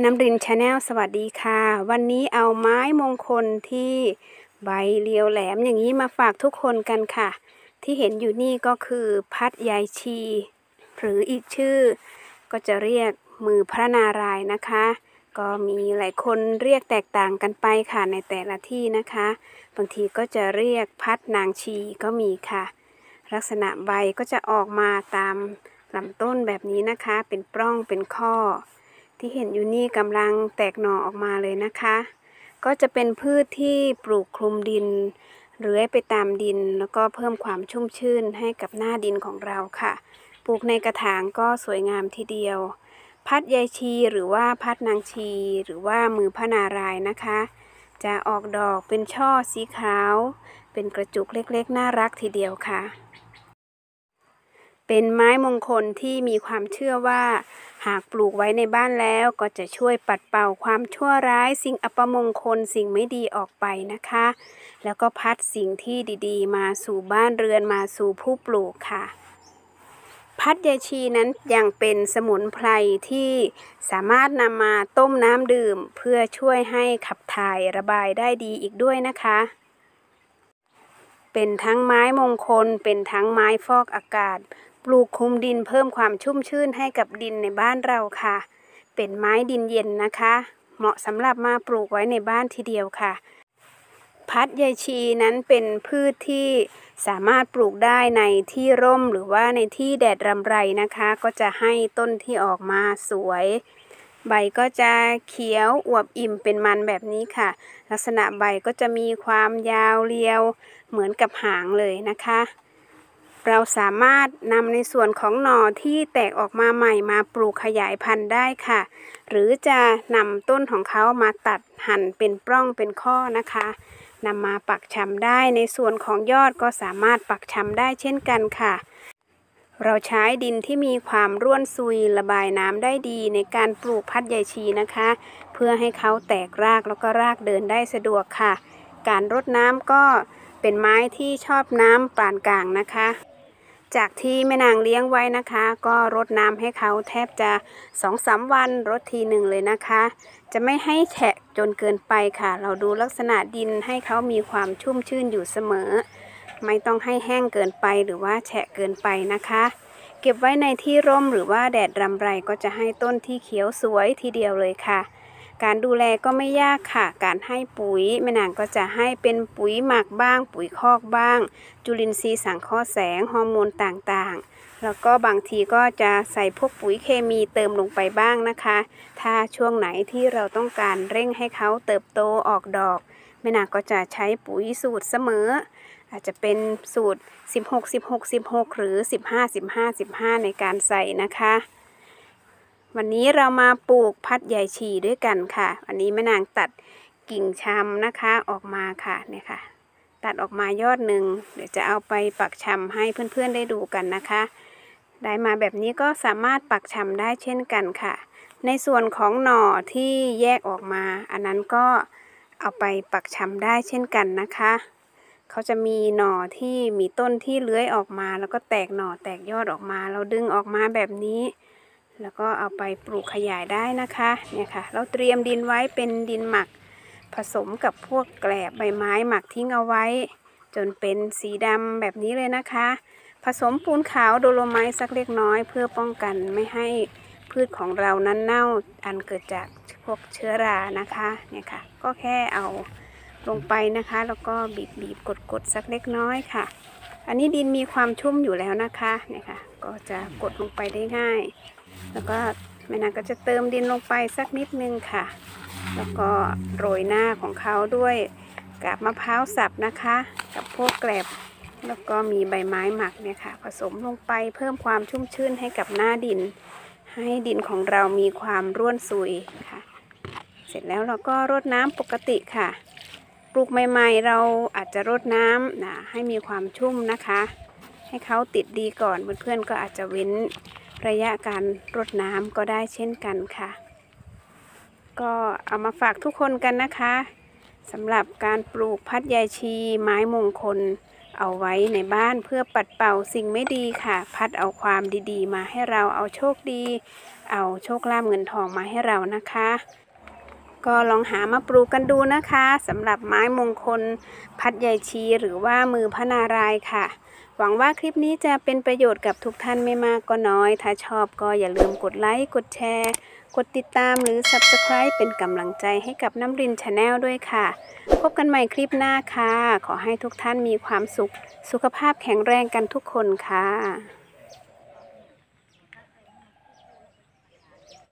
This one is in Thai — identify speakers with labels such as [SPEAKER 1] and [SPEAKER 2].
[SPEAKER 1] น้ำริน Channel สวัสดีค่ะ วันนี้เอาไม้มงคลที่ใบเรียวแหลมอย่างนี้มาฝากทุกคนกันค่ะ ที่เห็นอยู่นี่ก็คือพัดยายชี หรืออีกชื่อ ก็จะเรียกมือพระนารายณ์นะคะ ก็มีหลายคนเรียกแตกต่างกันไปค่ะในแต่ละที่นะคะ บางทีก็จะเรียกพัดนางชีก็มีค่ะ ลักษณะใบก็จะออกมาตามลำต้นแบบนี้นะคะ เป็นปล้องเป็นข้อ ที่เห็นอยู่นี่กำลังแตกหน่อออกมาเลยนะคะ ก็จะเป็นพืชที่ปลูกคลุมดินเลื้อยไปตามดิน แล้วก็เพิ่มความชุ่มชื่นให้กับหน้าดินของเราค่ะ ปลูกในกระถางก็สวยงามทีเดียว พัดยายชีหรือว่าพัดนางชี หรือว่ามือพระนารายณ์นะคะ จะออกดอกเป็นช่อสีขาว เป็นกระจุกเล็กๆ น่ารักทีเดียวค่ะ เป็นไม้มงคลที่มีความเชื่อว่า หากปลูกไว้ในบ้านแล้วก็จะช่วยปัดเป่าความชั่วร้าย สิ่งอัปมงคลสิ่งไม่ดีออกไปนะคะ แล้วก็พัดสิ่งที่ดีๆ มาสู่บ้านเรือนมาสู่ผู้ปลูกค่ะพัดยาชีนั้นยังเป็นสมุนไพรที่สามารถนำมาต้มน้ำดื่ม เพื่อช่วยให้ขับถ่ายระบายได้ดีอีกด้วยนะคะ เป็นทั้งไม้มงคล เป็นทั้งไม้ฟอกอากาศ ปลูกคุมดินเพิ่มความชุ่มชื่นให้กับดินในบ้านเราค่ะ เป็นไม้ดินเย็นนะคะ เหมาะสำหรับมาปลูกไว้ในบ้านทีเดียวค่ะ พัดยายชีนั้นเป็นพืชที่สามารถปลูกได้ในที่ร่มหรือว่าในที่แดดรำไรนะคะ ก็จะให้ต้นที่ออกมาสวย ใบก็จะเขียวอวบอิ่มเป็นมันแบบนี้ค่ะ ลักษณะใบก็จะมีความยาวเรียว เหมือนกับหางเลยนะคะ เราสามารถนำในส่วนของหน่อที่แตกออกมาใหม่มาปลูกขยายพันธุ์ได้ค่ะ หรือจะนำต้นของเขามาตัดหั่นเป็นปล้องเป็นข้อนะคะนำมาปักชำได้ในส่วนของยอดก็สามารถปักชำได้เช่นกันค่ะ เราใช้ดินที่มีความร่วนซุยระบายน้ำได้ดีในการปลูกพัดใยชีนะคะ เพื่อให้เขาแตกรากแล้วก็รากเดินได้สะดวกค่ะ การรดน้ำก็เป็นไม้ที่ชอบน้ำปานกลางนะคะ จากที่แม่นางเลี้ยงไว้นะคะ ก็รดน้ำให้เขาแทบจะสองสามวันรดทีหนึ่งเลยนะคะ จะไม่ให้แฉะจนเกินไปค่ะ เราดูลักษณะดินให้เขามีความชุ่มชื่นอยู่เสมอ ไม่ต้องให้แห้งเกินไปหรือว่าแฉะเกินไปนะคะ เก็บไว้ในที่ร่มหรือว่าแดดรำไรก็จะให้ต้นที่เขียวสวยทีเดียวเลยค่ะ การดูแลก็ไม่ยากค่ะ การให้ปุ๋ยแม่นางก็จะให้เป็นปุ๋ยหมักบ้าง ปุ๋ยคอกบ้าง จุลินทรีย์สังเคราะห์แสงฮอร์โมนต่างๆ แล้วก็บางทีก็จะใส่พวกปุ๋ยเคมีเติมลงไปบ้างนะคะ ถ้าช่วงไหนที่เราต้องการเร่งให้เขาเติบโตออกดอก แม่นางก็จะใช้ปุ๋ยสูตรเสมอ อาจจะเป็นสูตร 16 16 16 หรือ 15 15 15 ในการใส่นะคะ วันนี้เรามาปลูกพัดใหญ่ฉี่ด้วยกันค่ะ อันนี้แม่นางตัดกิ่งชำนะคะออกมาค่ะเนี่ยค่ะ ตัดออกมายอดหนึ่งเดี๋ยวจะเอาไปปักชำให้เพื่อนๆได้ดูกันนะคะ ได้มาแบบนี้ก็สามารถปักชำได้เช่นกันค่ะ ในส่วนของหน่อที่แยกออกมา อันนั้นก็ เอาไปปักชำได้เช่นกันนะคะ เขาจะมีหน่อที่มีต้นที่เลื้อยออกมา แล้วก็แตกหน่อแตกยอดออกมา เราดึงออกมาแบบนี้ แล้วก็เอาไปปลูกขยายได้นะคะเนี่ยค่ะ เราเตรียมดินไว้เป็นดินหมัก ผสมกับพวกแกลบใบไม้หมักทิ้งเอาไว้ จนเป็นสีดำแบบนี้เลยนะคะ ผสมปูนขาวโดโลไมต์สักเล็กน้อย เพื่อป้องกันไม่ให้พืชของเรานั้นเน่าอันเกิดจาก พวกเชื้อรานะคะเนี่ยค่ะ ก็แค่เอาลงไปนะคะ แล้วก็บีบบีบกดกดสักเล็กน้อยค่ะ อันนี้ดินมีความชุ่มอยู่แล้วนะคะเนี่ยค่ะ ก็จะกดลงไปได้ง่าย แล้วก็แม่นางก็จะเติมดินลงไปสักนิดนึงค่ะ แล้วก็โรยหน้าของเขาด้วยกาบมะพร้าวสับนะคะ กับพวกแกลบแล้วก็มีใบไม้หมักเนี่ยค่ะ ผสมลงไปเพิ่มความชุ่มชื่นให้กับหน้าดิน ให้ดินของเรามีความร่วนซุยค่ะ เสร็จแล้วเราก็รดน้ำปกติค่ะ ปลูกใหม่ๆ เราอาจจะรดน้ำนะให้มีความชุ่มนะคะ ให้เขาติดดีก่อนเพื่อนๆก็อาจจะเว้นระยะการรดน้ำก็ได้เช่นกันค่ะ ก็เอามาฝากทุกคนกันนะคะสำหรับการปลูกพัดยายชีไม้มงคล เอเอาไว้ในบ้านเพื่อปัดเป่าสิ่งไม่ดีค่ะ พัดเอาความดีๆ มาให้เราเอาโชคดี เอาโชคลาภเงินทองมาให้เรานะคะ ก็ลองหามาปลูกกันดูนะคะสำหรับไม้มงคล พัดยายชีหรือว่ามือพระนารายณ์ค่ะ หวังว่าคลิปนี้จะเป็นประโยชน์กับทุกท่านไม่มากก็น้อย ถ้าชอบก็อย่าลืมกดไลค์ กดแชร์ กดติดตามหรือ Subscribe เป็นกำลังใจให้กับน้ำริน Channel ด้วยค่ะ พบกันใหม่คลิปหน้าค่ะ ขอให้ทุกท่านมีความสุข สุขภาพแข็งแรงกันทุกคนค่ะ